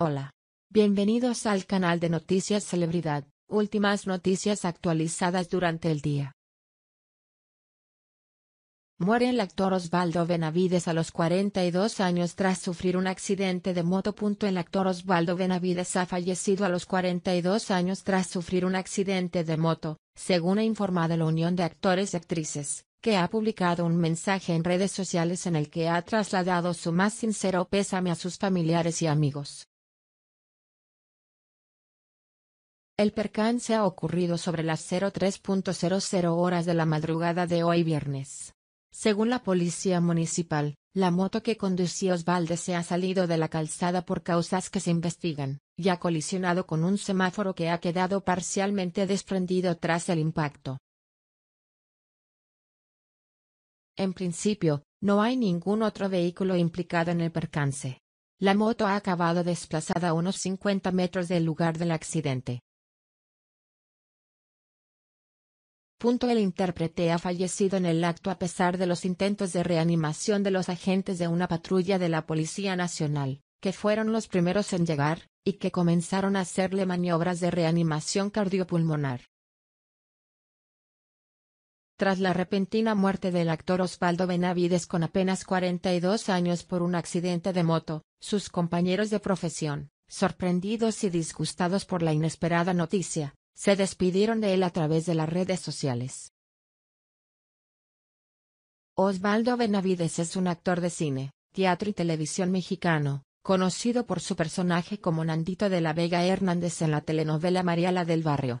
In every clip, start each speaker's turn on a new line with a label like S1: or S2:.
S1: Hola. Bienvenidos al canal de Noticias Celebridad, últimas noticias actualizadas durante el día. Muere el actor Osvaldo Benavides a los 42 años tras sufrir un accidente de moto. El actor Osvaldo Benavides ha fallecido a los 42 años tras sufrir un accidente de moto, según ha informado la Unión de Actores y Actrices que ha publicado un mensaje en redes sociales en el que ha trasladado su más sincero pésame a sus familiares y amigos. El percance ha ocurrido sobre las 03.00 horas de la madrugada de hoy viernes. Según la policía municipal, la moto que conducía Osvaldo se ha salido de la calzada por causas que se investigan, y ha colisionado con un semáforo que ha quedado parcialmente desprendido tras el impacto. En principio, no hay ningún otro vehículo implicado en el percance. La moto ha acabado desplazada a unos 50 metros del lugar del accidente. Punto el intérprete ha fallecido en el acto a pesar de los intentos de reanimación de los agentes de una patrulla de la Policía Nacional, que fueron los primeros en llegar, y que comenzaron a hacerle maniobras de reanimación cardiopulmonar. Tras la repentina muerte del actor Osvaldo Benavides con apenas 42 años por un accidente de moto, sus compañeros de profesión, sorprendidos y disgustados por la inesperada noticia, se despidieron de él a través de las redes sociales. Osvaldo Benavides es un actor de cine, teatro y televisión mexicano, conocido por su personaje como Nandito de la Vega Hernández en la telenovela Mariala del Barrio.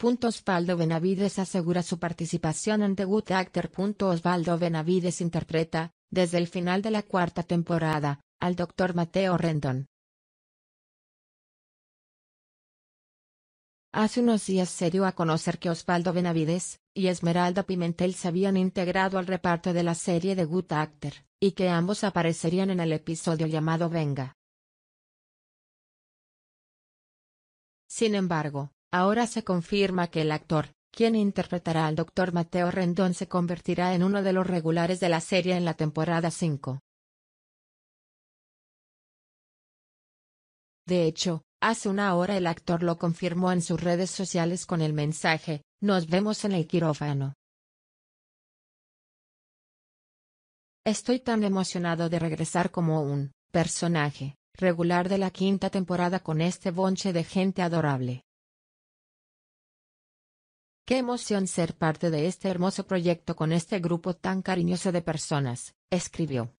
S1: Osvaldo Benavides asegura su participación en The Good Actor. Osvaldo Benavides interpreta, desde el final de la cuarta temporada, al Dr. Mateo Rendón. Hace unos días se dio a conocer que Osvaldo Benavides y Esmeralda Pimentel se habían integrado al reparto de la serie The Good Actor, y que ambos aparecerían en el episodio llamado Venga. Sin embargo, Ahora se confirma que el actor, quien interpretará al Dr. Mateo Rendón se convertirá en uno de los regulares de la serie en la temporada 5. De hecho, hace una hora el actor lo confirmó en sus redes sociales con el mensaje, nos vemos en el quirófano. Estoy tan emocionado de regresar como un personaje regular de la quinta temporada con este bonche de gente adorable. Qué emoción ser parte de este hermoso proyecto con este grupo tan cariñoso de personas, escribió.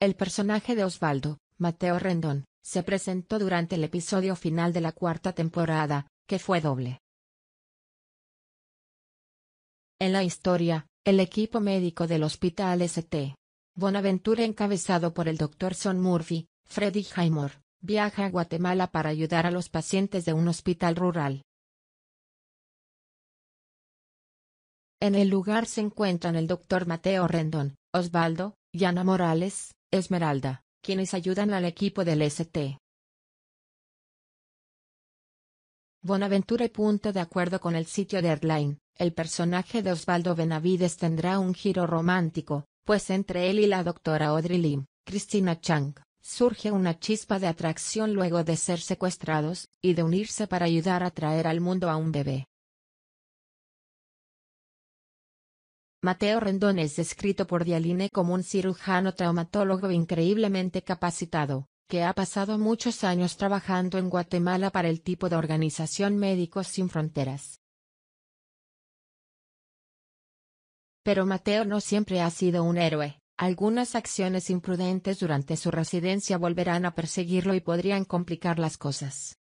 S1: El personaje de Osvaldo, Mateo Rendón, se presentó durante el episodio final de la cuarta temporada, que fue doble. En la historia, el equipo médico del Hospital St. Bonaventura encabezado por el Dr. Son Murphy, Freddy Highmore, viaja a Guatemala para ayudar a los pacientes de un hospital rural. En el lugar se encuentran el doctor Mateo Rendón, Osvaldo, Yana Morales, Esmeralda, quienes ayudan al equipo del ST. Bonaventura de acuerdo con el sitio de Airline, el personaje de Osvaldo Benavides tendrá un giro romántico, pues entre él y la doctora Audrey Lim, Cristina Chang, surge una chispa de atracción luego de ser secuestrados, y de unirse para ayudar a traer al mundo a un bebé. Mateo Rendón es descrito por Dialine como un cirujano traumatólogo increíblemente capacitado, que ha pasado muchos años trabajando en Guatemala para el tipo de organización Médicos Sin Fronteras. Pero Mateo no siempre ha sido un héroe. Algunas acciones imprudentes durante su residencia volverán a perseguirlo y podrían complicar las cosas.